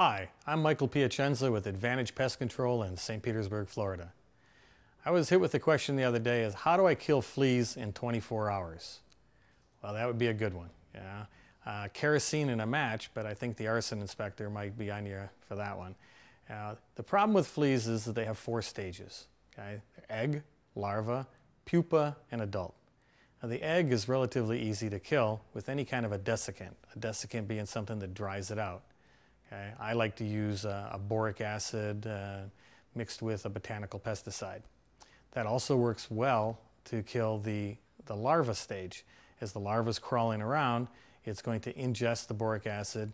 Hi, I'm Michael Piacenza with Advantage Pest Control in St. Petersburg, Florida. I was hit with the question the other day is how do I kill fleas in 24 hours? Well, that would be a good one. Yeah. Uh, kerosene in a match, but I think the arson inspector might be on you for that one. Uh, the problem with fleas is that they have four stages. Okay? Egg, larva, pupa, and adult. Now, the egg is relatively easy to kill with any kind of a desiccant, a desiccant being something that dries it out. Okay? I like to use uh, a boric acid uh, mixed with a botanical pesticide. That also works well to kill the, the larva stage. As the larva is crawling around, it's going to ingest the boric acid.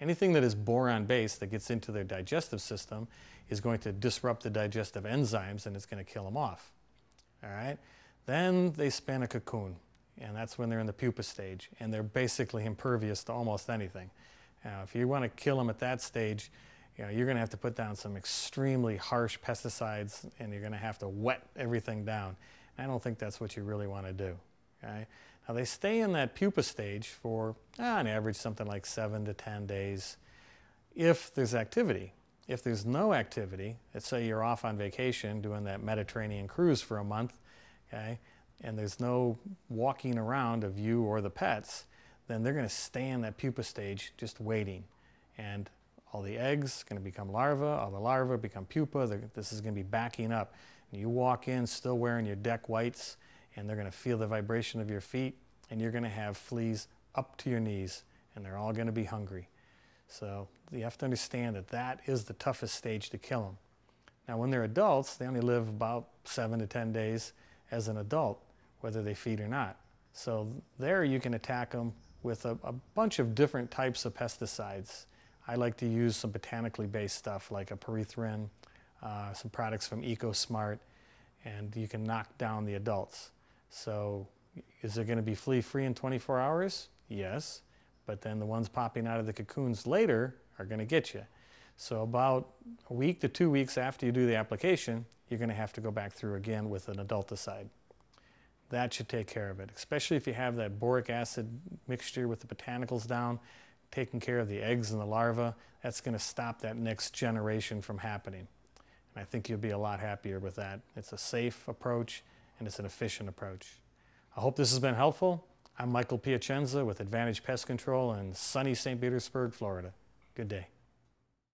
Anything that is boron based that gets into their digestive system is going to disrupt the digestive enzymes and it's going to kill them off. All right? Then they spin a cocoon, and that's when they're in the pupa stage, and they're basically impervious to almost anything. Now, if you want to kill them at that stage, you know, you're going to have to put down some extremely harsh pesticides and you're going to have to wet everything down. I don't think that's what you really want to do. Okay? Now they stay in that pupa stage for ah, on average something like seven to 10 days if there's activity. If there's no activity, let's say you're off on vacation doing that Mediterranean cruise for a month, okay, and there's no walking around of you or the pets, then they're going to stay in that pupa stage just waiting. And all the eggs going to become larvae, all the larvae become pupa. This is going to be backing up. And you walk in still wearing your deck whites, and they're going to feel the vibration of your feet, and you're going to have fleas up to your knees, and they're all going to be hungry. So you have to understand that that is the toughest stage to kill them. Now, when they're adults, they only live about seven to 10 days as an adult, whether they feed or not. So there you can attack them with a, a, bunch of different types of pesticides. I like to use some botanically based stuff like a permethrin, uh, some products from EcoSmart, and you can knock down the adults. So is it going to be flea free in 24 hours? Yes, but then the ones popping out of the cocoons later are going to get you. So about a week to two weeks after you do the application, you're going to have to go back through again with an adulticide. That should take care of it, especially if you have that boric acid mixture with the botanicals down, taking care of the eggs and the larvae. That's going to stop that next generation from happening. And I think you'll be a lot happier with that. It's a safe approach and it's an efficient approach. I hope this has been helpful. I'm Michael Piacenza with Advantage Pest Control in sunny St. Petersburg, Florida. Good day.